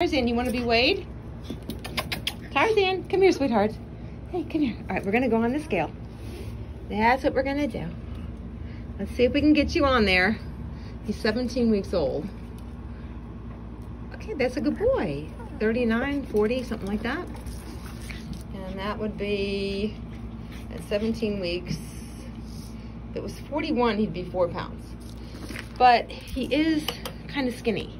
Tarzan, you want to be weighed? Tarzan, come here, sweetheart. Hey, come here. All right, we're going to go on the scale. That's what we're going to do. Let's see if we can get you on there. He's 17 weeks old. Okay, that's a good boy. 39, 40, something like that. And that would be at 17 weeks. If it was 41, he'd be four pounds. But he is kind of skinny.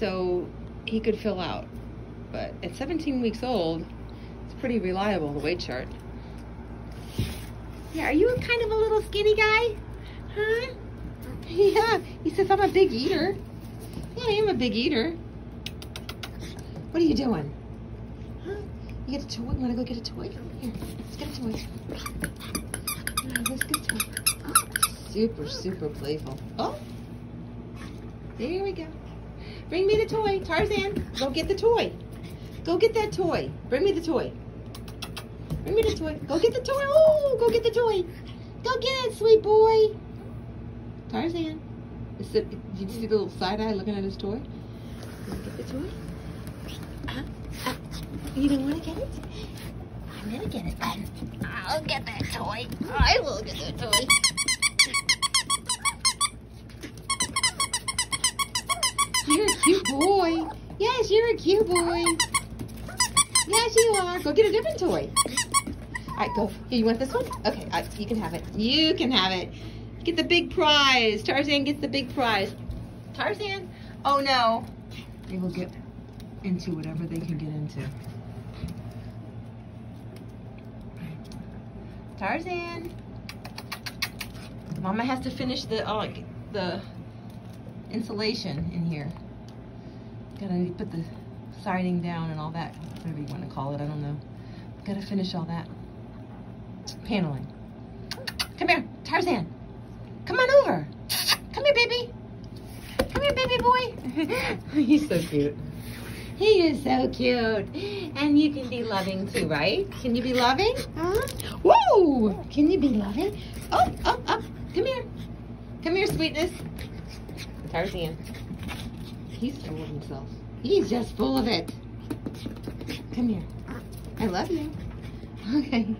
So he could fill out. But at 17 weeks old, it's pretty reliable, the weight chart. Yeah, are you kind of a little skinny guy? Huh? Yeah, he says I'm a big eater. Yeah, I am a big eater. What are you doing? Huh? You get a toy? You want to go get a toy? Here, let's get a toy. let's get a toy. Oh, super, super playful. Oh, there we go. Bring me the toy. Tarzan, go get the toy. Go get that toy. Bring me the toy. Bring me the toy. Go get the toy. Oh, go get the toy. Go get it, sweet boy. Tarzan. Is it, did you see the little side eye looking at his toy? Get the toy. Uh, uh, you don't want to get it? I'm going to get it. I'll get that toy. I will get that toy. You're a cute boy. Yes, you're a cute boy. Yes, you are. Go get a different toy. All right, go. Here, you want this one? Okay, right, you can have it. You can have it. Get the big prize. Tarzan gets the big prize. Tarzan? Oh, no. They will get into whatever they can get into. Tarzan. Mama has to finish the, oh, the insulation in here. Gotta put the siding down and all that, whatever you want to call it, I don't know. Gotta finish all that. Paneling. Come here, Tarzan. Come on over. Come here, baby. Come here, baby boy. He's so cute. He is so cute. And you can be loving too, right? Can you be loving? Huh? Whoa! Can you be loving? Oh, oh, oh. Come here. Come here, sweetness. Tarzan. He's full of himself. He's just full of it. Come here. I love you. Okay.